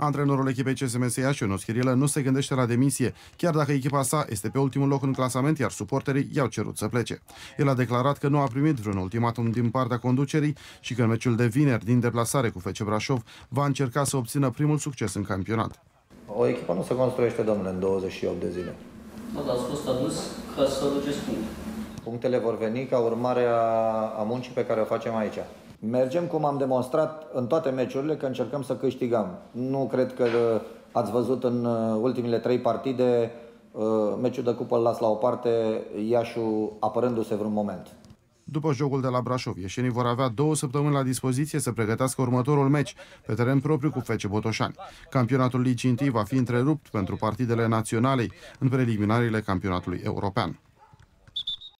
Antrenorul echipei CSMS Iași, Ionuț Chirilă, nu se gândește la demisie, chiar dacă echipa sa este pe ultimul loc în clasament, iar suporterii i-au cerut să plece. El a declarat că nu a primit vreun ultimatum din partea conducerii și că în meciul de vineri din deplasare cu FC Brașov va încerca să obțină primul succes în campionat. O echipă nu se construiește, domnule, în 28 de zile. Mă, dar ați fost adus ca să aduceți puncte. Punctele vor veni ca urmare a, a muncii pe care o facem aici. Mergem cum am demonstrat în toate meciurile că încercăm să câștigăm. Nu cred că uh, ați văzut în uh, ultimile trei partide uh, meciul de cupă îl las la o parte, Iașu apărându-se vreun moment. După jocul de la Brașov, ieșenii vor avea două săptămâni la dispoziție să pregătească următorul meci pe teren propriu cu FC Botoșani. Campionatul Ligii va fi întrerupt pentru partidele naționale în preliminariile campionatului european.